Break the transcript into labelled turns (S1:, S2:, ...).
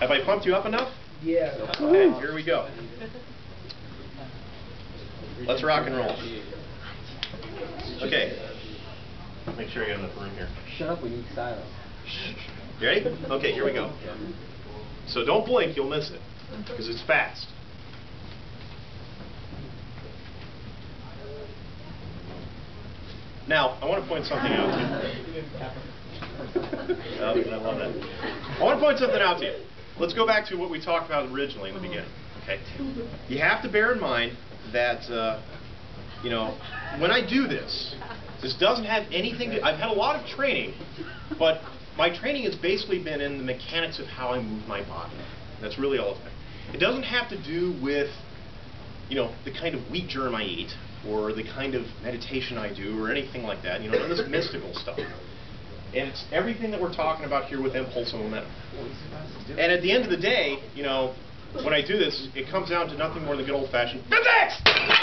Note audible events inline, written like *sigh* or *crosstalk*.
S1: Have I pumped you up enough?
S2: Yeah.
S1: Okay, here we go. Let's rock and roll. Okay. Make sure you have enough room here.
S2: Shut up, we need silence.
S1: You ready? Okay, here we go. So don't blink, you'll miss it, because it's fast. Now, I want to point something out to you. *laughs* Oh, I love that. I want to point something out to you. Let's go back to what we talked about originally in the beginning. Okay, you have to bear in mind that uh, you know when I do this, this doesn't have anything. To, I've had a lot of training, but my training has basically been in the mechanics of how I move my body. That's really all it's been. It doesn't have to do with you know the kind of wheat germ I eat or the kind of meditation I do or anything like that. You know, none of this mystical stuff. And it's everything that we're talking about here with impulse and momentum. And at the end of the day, you know, when I do this, it comes down to nothing more than good old-fashioned physics!